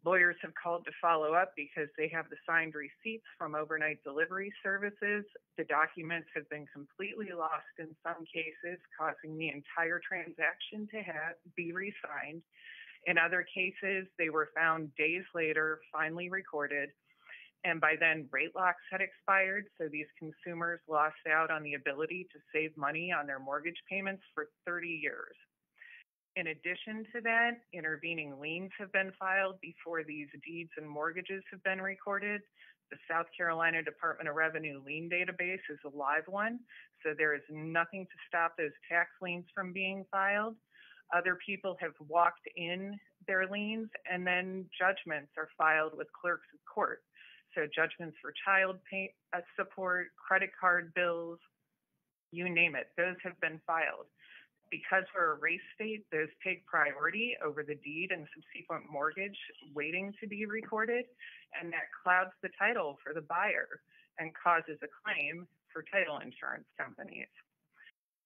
Lawyers have called to follow up because they have the signed receipts from overnight delivery services. The documents have been completely lost in some cases, causing the entire transaction to have, be re-signed. In other cases, they were found days later, finally recorded, and by then rate locks had expired, so these consumers lost out on the ability to save money on their mortgage payments for 30 years. In addition to that, intervening liens have been filed before these deeds and mortgages have been recorded. The South Carolina Department of Revenue lien database is a live one, so there is nothing to stop those tax liens from being filed. Other people have walked in their liens and then judgments are filed with clerks of court. So judgments for child pay, uh, support, credit card bills, you name it, those have been filed because we're a race state, those take priority over the deed and subsequent mortgage waiting to be recorded, and that clouds the title for the buyer and causes a claim for title insurance companies.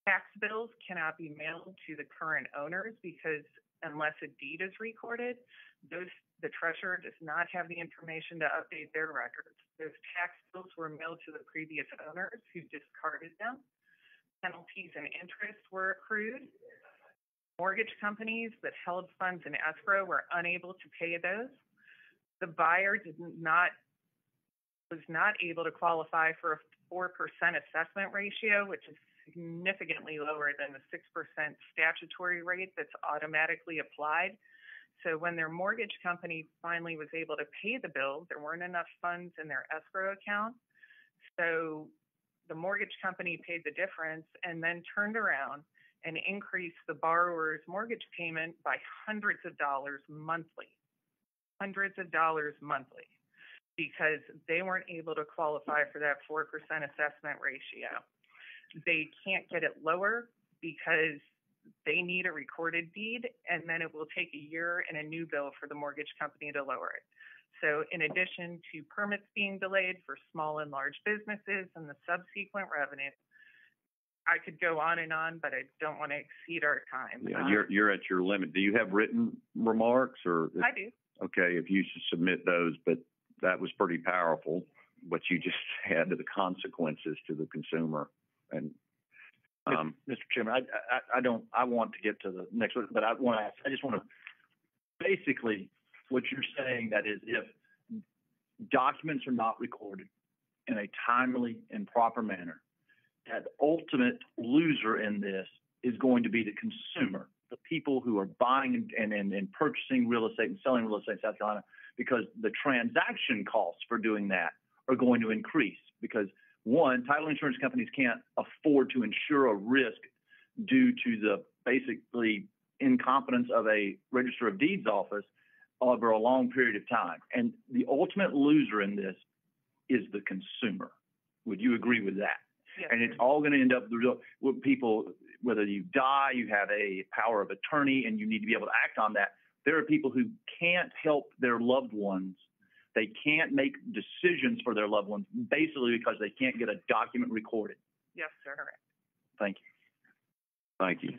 Tax bills cannot be mailed to the current owners because unless a deed is recorded, those the treasurer does not have the information to update their records. Those tax bills were mailed to the previous owners who discarded them penalties and interest were accrued. Mortgage companies that held funds in escrow were unable to pay those. The buyer did not was not able to qualify for a 4% assessment ratio, which is significantly lower than the 6% statutory rate that's automatically applied. So when their mortgage company finally was able to pay the bill, there weren't enough funds in their escrow account. So the mortgage company paid the difference and then turned around and increased the borrower's mortgage payment by hundreds of dollars monthly, hundreds of dollars monthly, because they weren't able to qualify for that 4% assessment ratio. They can't get it lower because they need a recorded deed, and then it will take a year and a new bill for the mortgage company to lower it. So in addition to permits being delayed for small and large businesses and the subsequent revenue, I could go on and on, but I don't want to exceed our time. Yeah, you're, you're at your limit. Do you have written remarks or? I do. Okay, if you should submit those, but that was pretty powerful, what you just had to the consequences to the consumer. And, um, Mr. Chairman, I, I, I don't, I want to get to the next one, but I want to ask, I just want to, basically, what you're saying that is if documents are not recorded in a timely and proper manner, that ultimate loser in this is going to be the consumer, the people who are buying and, and, and purchasing real estate and selling real estate in South Carolina, because the transaction costs for doing that are going to increase because one, title insurance companies can't afford to insure a risk due to the basically incompetence of a register of deeds office over a long period of time. And the ultimate loser in this is the consumer. Would you agree with that? Yes, and it's all going to end up with people, whether you die, you have a power of attorney, and you need to be able to act on that. There are people who can't help their loved ones. They can't make decisions for their loved ones basically because they can't get a document recorded. Yes, sir. Thank you. thank you.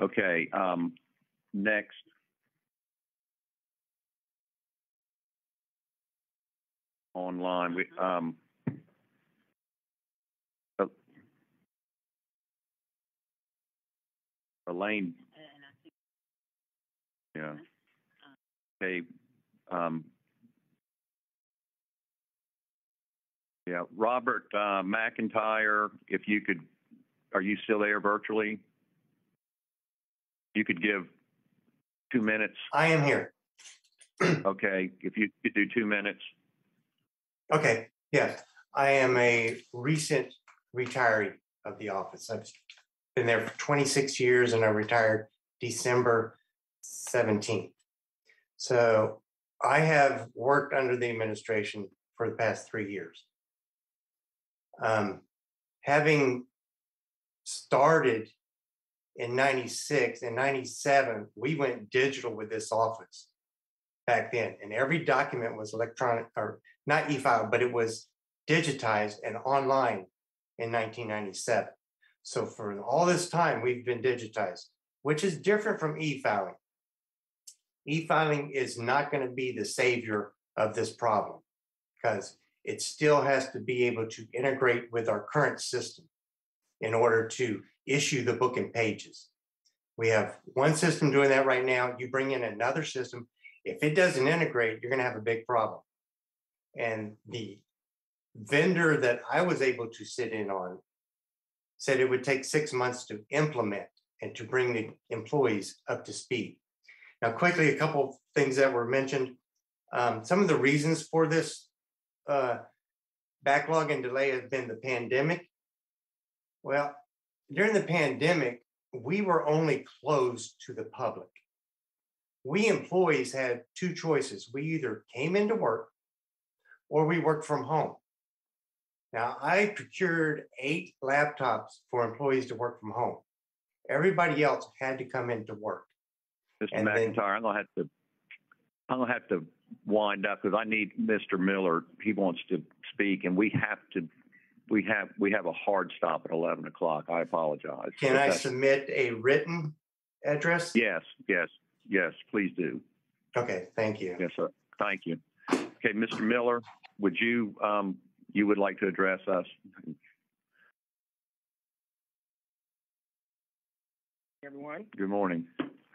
Okay, um, next. online. We, um, Elaine. Yeah. They, um, yeah, Robert uh, McIntyre, if you could, are you still there virtually? You could give two minutes. I am here. okay, if you could do two minutes. Okay, yes, I am a recent retiree of the office. I've been there for 26 years and I retired December 17th. So I have worked under the administration for the past three years. Um, having started in 96 and 97, we went digital with this office back then. And every document was electronic or not e-file, but it was digitized and online in 1997. So for all this time, we've been digitized, which is different from e-filing. E-filing is not going to be the savior of this problem because it still has to be able to integrate with our current system in order to issue the book and pages. We have one system doing that right now. You bring in another system. If it doesn't integrate, you're going to have a big problem. And the vendor that I was able to sit in on said it would take six months to implement and to bring the employees up to speed. Now, quickly, a couple of things that were mentioned. Um, some of the reasons for this uh, backlog and delay have been the pandemic. Well, during the pandemic, we were only closed to the public. We employees had two choices. We either came into work or we worked from home. Now, I procured eight laptops for employees to work from home. Everybody else had to come into work. Mr. And then- McIntyre, I'm gonna have to, I'm gonna have to wind up because I need Mr. Miller. He wants to speak and we have to, we have, we have a hard stop at 11 o'clock. I apologize. Can I submit a written address? Yes, yes, yes, please do. Okay, thank you. Yes, sir. Thank you. Okay, Mr. Miller, would you, um, you would like to address us? everyone. Good morning.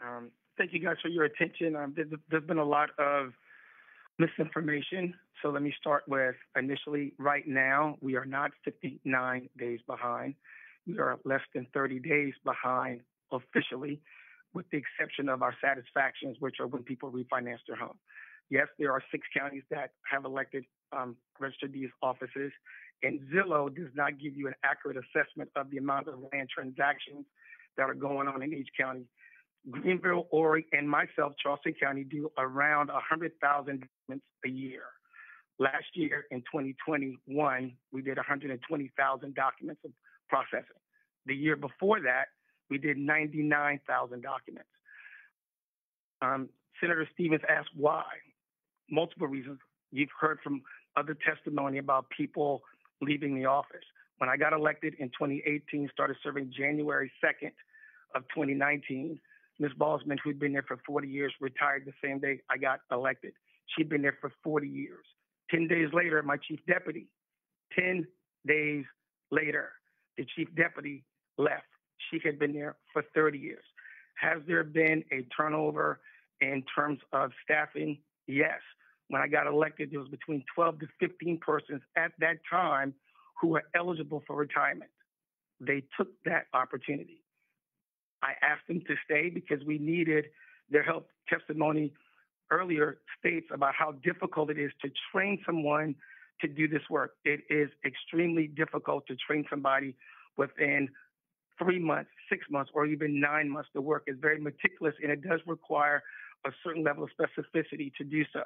Um, thank you guys for your attention. Um, there's, there's been a lot of misinformation. So let me start with initially, right now, we are not 59 days behind. We are less than 30 days behind officially, with the exception of our satisfactions, which are when people refinance their home. Yes, there are six counties that have elected um, registered deeds offices, and Zillow does not give you an accurate assessment of the amount of land transactions that are going on in each county. Greenville, Horry, and myself, Charleston County, do around 100,000 documents a year. Last year, in 2021, we did 120,000 documents of processing. The year before that, we did 99,000 documents. Um, Senator Stevens asked why. Multiple reasons. You've heard from other testimony about people leaving the office. When I got elected in 2018, started serving January 2nd of 2019, Ms. Balsman, who'd been there for 40 years, retired the same day I got elected. She'd been there for 40 years. 10 days later, my chief deputy, 10 days later, the chief deputy left. She had been there for 30 years. Has there been a turnover in terms of staffing? Yes. When I got elected, there was between 12 to 15 persons at that time who were eligible for retirement. They took that opportunity. I asked them to stay because we needed their help. Testimony earlier states about how difficult it is to train someone to do this work. It is extremely difficult to train somebody within three months, six months, or even nine months. The work is very meticulous and it does require a certain level of specificity to do so.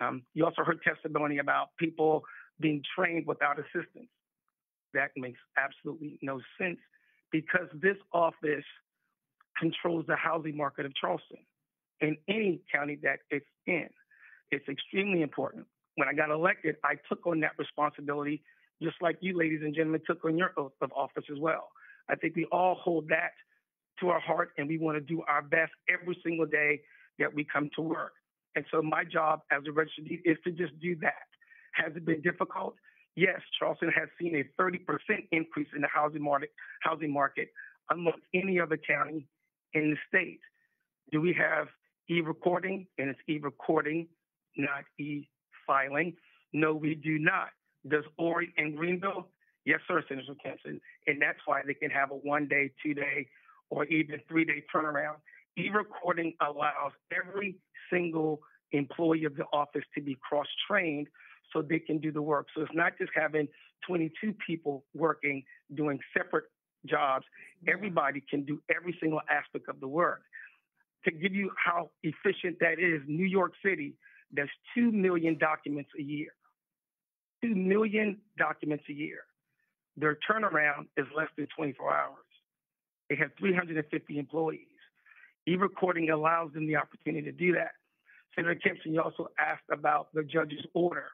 Um, you also heard testimony about people being trained without assistance. That makes absolutely no sense because this office controls the housing market of Charleston in any county that it's in. It's extremely important. When I got elected, I took on that responsibility, just like you, ladies and gentlemen, took on your oath of office as well. I think we all hold that to our heart and we want to do our best every single day that we come to work. And so my job as a registered deed is to just do that. Has it been difficult? Yes, Charleston has seen a 30% increase in the housing market, housing market amongst any other county in the state. Do we have e-recording? And it's e-recording, not e-filing. No, we do not. Does Horry and Greenville? Yes, sir, Senator Kimpson. And that's why they can have a one day, two day, or even three day turnaround. E recording allows every single employee of the office to be cross trained so they can do the work. So it's not just having 22 people working doing separate jobs. Everybody can do every single aspect of the work. To give you how efficient that is, New York City does 2 million documents a year. 2 million documents a year. Their turnaround is less than 24 hours. They have 350 employees. E-recording allows them the opportunity to do that. Senator Kimpson, you also asked about the judge's order.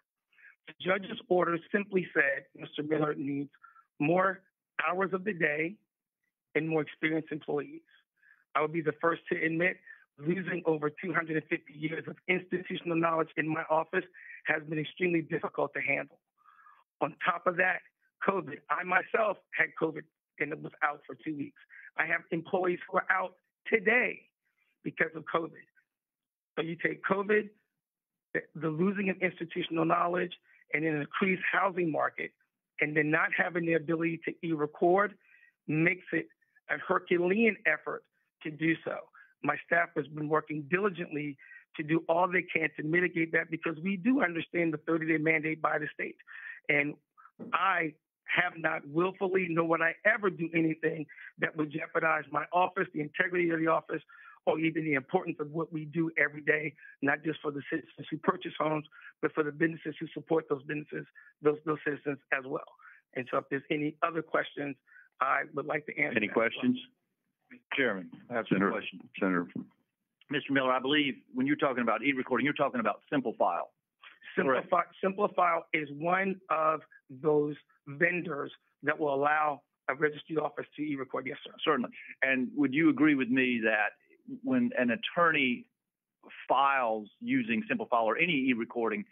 The judge's order simply said Mr. Miller needs more hours of the day and more experienced employees. I would be the first to admit losing over 250 years of institutional knowledge in my office has been extremely difficult to handle. On top of that, COVID. I myself had COVID and was out for two weeks. I have employees who are out today because of COVID. So you take COVID, the, losing of institutional knowledge, and an increased housing market, and then not having the ability to e-record makes it a Herculean effort to do so. My staff has been working diligently to do all they can to mitigate that because we do understand the 30 day mandate by the state. And I have not willfully, nor would I ever do anything that would jeopardize my office, the integrity of the office, or even the importance of what we do every day, not just for the citizens who purchase homes, but for the businesses who support those businesses, those those citizens as well. And so, if there's any other questions, I would like to answer. Any that. questions? Chairman, I have some Senator, questions. Senator, Mr. Miller, I believe when you're talking about e-recording, you're talking about Simplifile. Simplify, Simplifile is one of those vendors that will allow a registry office to e-record. Yes, sir. Certainly. And would you agree with me that when an attorney files using Simplifile or any e-recording,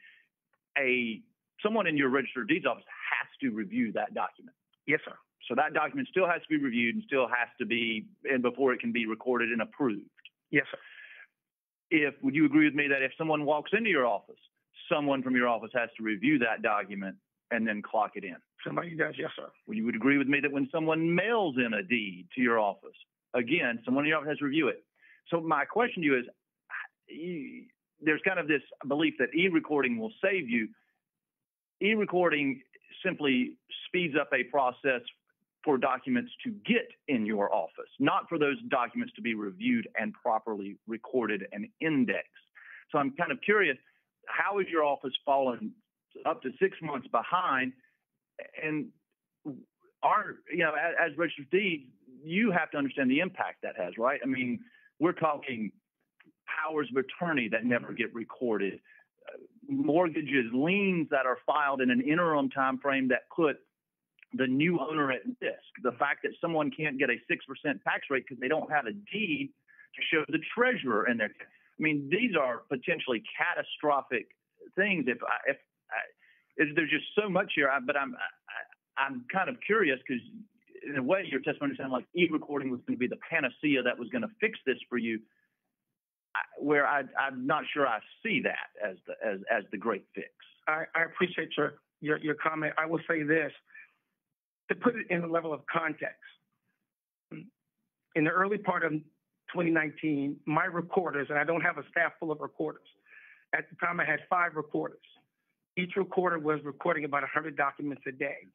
a someone in your registered deeds office has to review that document? Yes, sir. So that document still has to be reviewed and still has to be, and before it can be recorded and approved. Yes, sir. If, would you agree with me that if someone walks into your office, someone from your office has to review that document and then clock it in? Somebody does. Yes, sir. Well, you would agree with me that when someone mails in a deed to your office, again, someone in your office has to review it. So my question to you is, there's kind of this belief that e-recording will save you. E-recording simply speeds up a process for documents to get in your office, not for those documents to be reviewed and properly recorded and indexed. So I'm kind of curious, how is your office fallen up to six months behind? And are, you know, as, as registered deeds, you have to understand the impact that has, right? I mean, we're talking powers of attorney that never get recorded, uh, mortgages, liens that are filed in an interim time frame that put the new owner at risk. The fact that someone can't get a 6% tax rate because they don't have a deed to show the treasurer in there. I mean, these are potentially catastrophic things. If I, if I, there's just so much here, I, but I'm I, I'm kind of curious because in a way your testimony sounded like e-recording was going to be the panacea that was going to fix this for you. I, where I, I'm not sure I see that as the as as the great fix. I, I appreciate your, your your comment. I will say this to put it in a level of context. In the early part of 2019, my recorders, and I don't have a staff full of recorders. At the time, I had five recorders. Each recorder was recording about 100 documents a day.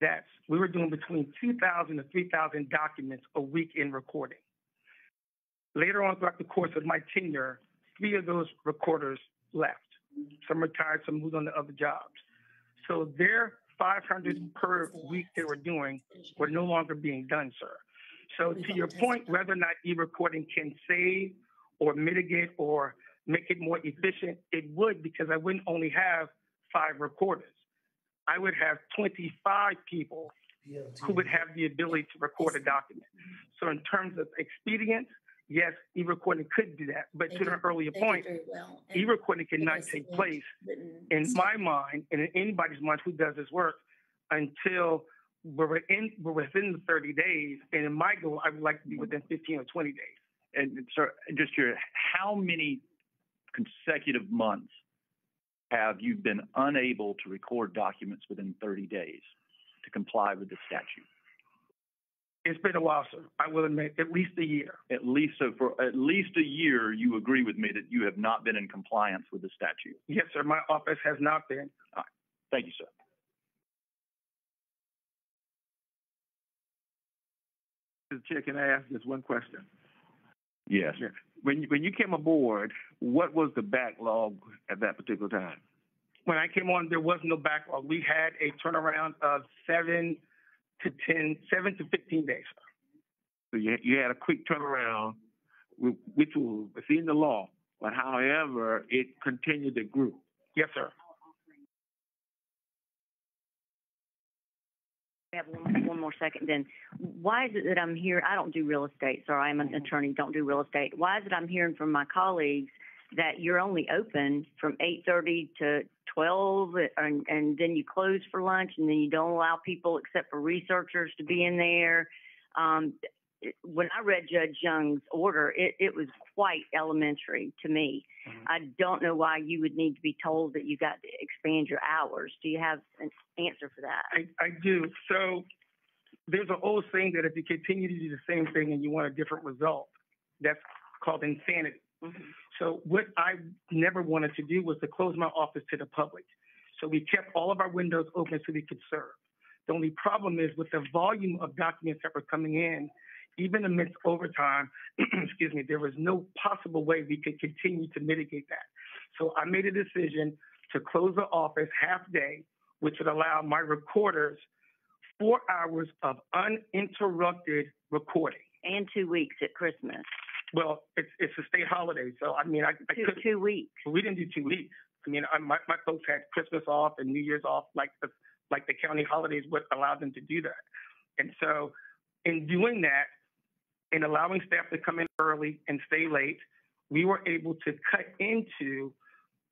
That's we were doing between 2,000 to 3,000 documents a week in recording. Later on throughout the course of my tenure, three of those recorders left. Some retired, some moved on to other jobs. So their 500 per week they were doing were no longer being done, sir. So to your point, whether or not e-recording can save or mitigate or make it more efficient, it would because I wouldn't only have five recorders. I would have 25 people who would have the ability to record a document. So in terms of expedience, yes, e-recording could do that. But They to the did- earlier point, very well. E-recording cannot take place written in my mind and in anybody's mind who does this work until we're in we're within the 30 days. And in my goal, I would like to be within 15 or 20 days. And sir, just curious, how many consecutive months have you been unable to record documents within 30 days to comply with the statute? It's been a while, sir. I will admit, at least a year. At least, so for at least a year, you agree with me that you have not been in compliance with the statute? Yes, sir. My office has not been. Thank you, sir. Mr. Chair, can I ask just one question? Yes. When, you- when you came aboard, what was the backlog at that particular time? When I came on, there was no backlog. We had a turnaround of seven to 10, seven to 15 days. So you, you had a quick turnaround, which was within the law, but however, it continued to grow. Yes, sir. Have one, one more second then. Why is it that I'm here? I don't do real estate, sorry, I'm an attorney, don't do real estate. Why is it I'm hearing from my colleagues that you're only open from eight thirty to twelve and, and then you close for lunch and then you don't allow people except for researchers to be in there? Um, it- when I read Judge Young's order, it, it was quite elementary to me. Mm-hmm. I don't know why you would need to be told that you got to expand your hours. Do you have an answer for that? I, I do. So there's an old saying that if you continue to do the same thing and you want a different result, that's called insanity. Mm-hmm. So what I never wanted to do was to close my office to the public. So we kept all of our windows open so we could serve. The only problem is with the volume of documents that were coming in, even amidst overtime, excuse me, there was no possible way we could continue to mitigate that. So I made a decision to close the office half day, which would allow my recorders four hours of uninterrupted recording. And two weeks at Christmas. Well, it's it's a state holiday, so I mean, I, I Two, two weeks. we didn't do two weeks. I mean, I, my my folks had Christmas off and New Year's off, like the like the county holidays would allow them to do that. And so, in doing that, in allowing staff to come in early and stay late, we were able to cut into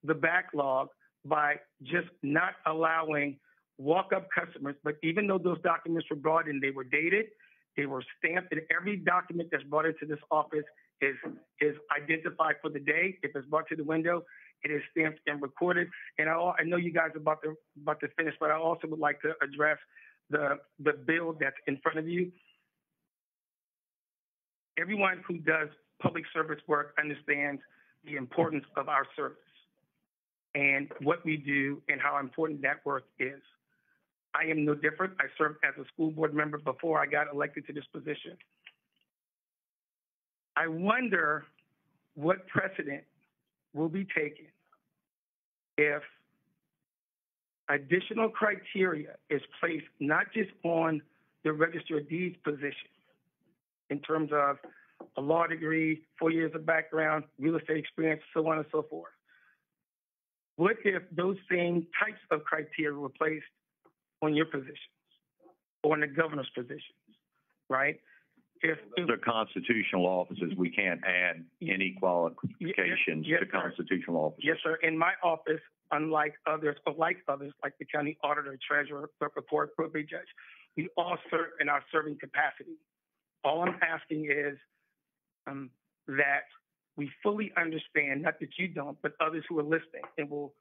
the backlog by just not allowing walk-up customers. But even though those documents were brought in, they were dated, they were stamped, and every document that's brought into this office is is identified for the day. If it's brought to the window, it is stamped and recorded. And I, I know you guys are about to about to finish, but I also would like to address the the bill that's in front of you. Everyone who does public service work understands the importance of our service and what we do and how important that work is. I am no different. I served as a school board member before I got elected to this position. I wonder what precedent will be taken if additional criteria is placed not just on the register of deeds position in terms of a law degree, four years of background, real estate experience, so on and so forth. What if those same types of criteria were placed on your positions or on the governor's positions, right? If, if They're constitutional offices. We can't add any qualifications yes, to sir. constitutional offices. Yes, sir. In my office, unlike others, or like others, like the county auditor, treasurer, clerk of court, probate judge, we all serve in our serving capacity. All I'm asking is um, that we fully understand, not that you don't, but others who are listening and will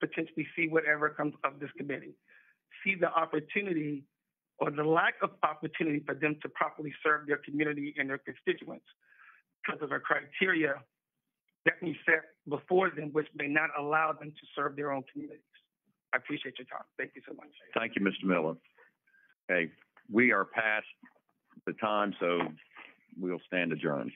potentially see whatever comes of this committee, see the opportunity or the lack of opportunity for them to properly serve their community and their constituents because of a criteria that we set before them, which may not allow them to serve their own communities. I appreciate your time. Thank you so much. Thank you, Mr. Miller. Okay, we are past the time, so we'll stand adjourned.